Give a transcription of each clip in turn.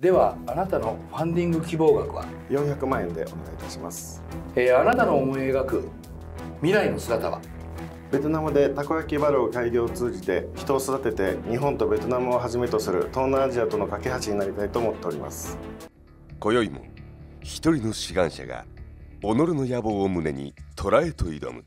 ではあなたのファンディング希望額は、400万円でお願いいたします。えーあなたの思い描く未来の姿は？ベトナムでたこ焼きバルを開業を通じて人を育てて日本とベトナムをはじめとする東南アジアとの架け橋になりたいと思っております。今宵も一人の志願者が己の野望を胸に虎へと挑む。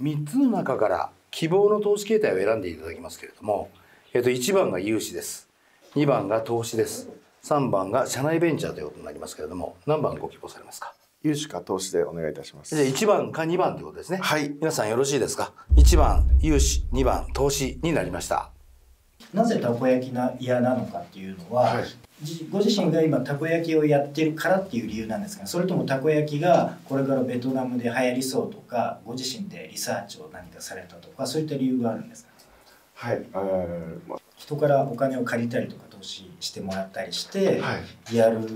3つの中から希望の投資形態を選んでいただきますけれども、えっと1番が融資です。2番が投資です。3番が社内ベンチャーということになりますけれども何番ご希望されますか？融資か投資でお願いいたします。じゃあ1番か2番ということですね。はい。皆さんよろしいですか？1番融資2番投資になりました。なぜたこ焼きが嫌なのかっていうのは、はい。じご自身が今たこ焼きをやってるからっていう理由なんですかそれともたこ焼きがこれからベトナムで流行りそうとかご自身でリサーチを何かされたとかそういった理由があるんですか？はい。えーま人からお金を借りたりとか投資してもらったりしてはい。やるっ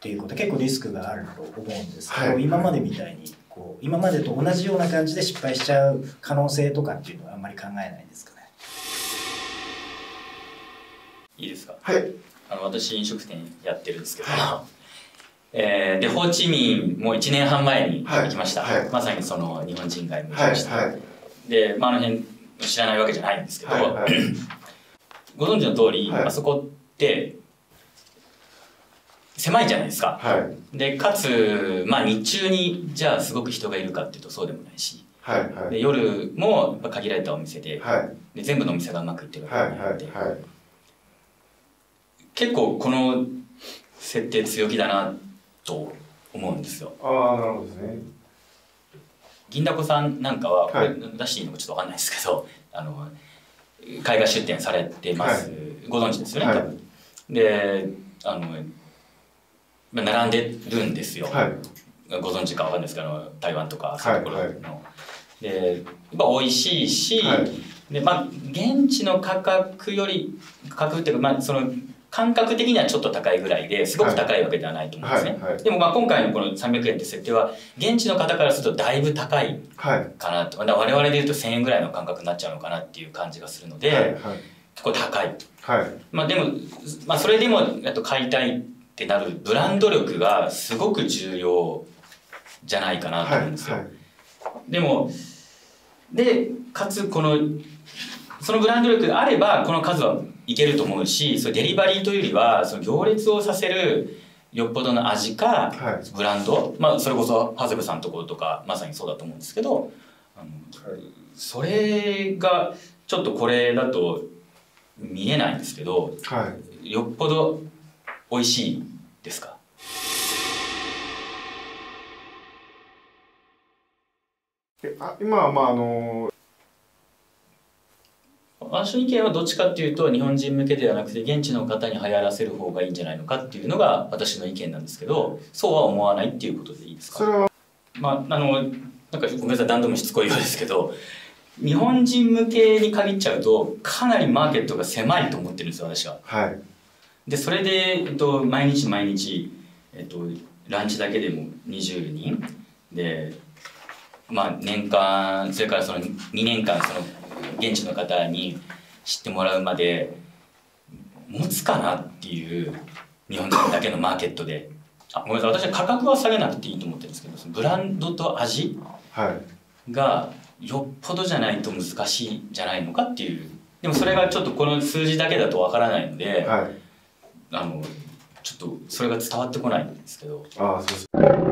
ていうこと結構リスクがあると思うんですけど、はい。今までみたいにこう今までと同じような感じで失敗しちゃう可能性とかっていうのはあんまり考えないですかね？いいですか？はい。あの私飲食店やってるんですけど、えーでホーチミンも1年半前に行きました、はい。はいまさにその日本人街も行きはいました、はい。で、まあ、あの辺知らないわけじゃないんですけど、はいはい。ご存知の通り、はい。あそこって狭いじゃないですか。はい。でかつ、まあ、日中にじゃあすごく人がいるかっていうとそうでもないし。はいはい。で夜もやっぱ限られたお店で,、はい。で全部のお店がうまくいってるわはいけじゃなくて、はいはい。結構この設定強気だなと思うんですよ。ああなるほどですね銀だこさんなんかはこれはい出していいのかちょっとわかんないですけど あの海外出店されてます、はい。ご存知ですよね、はい。多分。であのまあ並んでるんですよ、はい。ご存知かわかんないですけど台湾とかそういうところの、はい。でやっぱ美味しいし、はい。でまあ現地の価格より価格っていうかまあその感覚的にはちょっと高いぐらいですごく高いわけではないと思うんですね、はい。はい。でもまあ今回のこの300円って設定は現地の方からするとだいぶ高いはいかなと。だから我々で言うと1000円ぐらいの感覚になっちゃうのかなっていう感じがするので、はい。結構高い。はい。まあでも、まあ、それでもやっと買いたいってなるブランド力がすごく重要じゃないかなとはい思うんですよ、はい。でもでかつこのそのブランド力があればこの数はいけると思うしそれデリバリーというよりはその行列をさせるよっぽどの味か、はい。ブランド、まあ、それこそ長谷部さんのところとかまさにそうだと思うんですけどあのそれがちょっとこれだと見えないんですけどはい。よっぽど美味しいですか？えあ今はまああの私の意見はどっちかっていうと日本人向けではなくて現地の方に流行らせる方がいいんじゃないのかっていうのが私の意見なんですけどそうは思わないっていうことでいいですか？それは。まああのなんかごめんなさい何度もしつこいようですけど日本人向けに限っちゃうとかなりマーケットが狭いと思ってるんですよ私は。はい。でそれで、えっと、毎日毎日、えっと、ランチだけでも20人。で、まあ、年間それからその2年間その現地の方に知ってもらうまで持つかなっていう日本人だけのマーケットで。あごめんなさい。私は価格は下げなくていいと思ってるんですけどブランドと味はい。がよっぽどじゃないと難しいんじゃないのかっていう。でもそれがちょっとこの数字だけだとわからないので、はい。あのちょっとそれが伝わってこないんですけど。ああそうです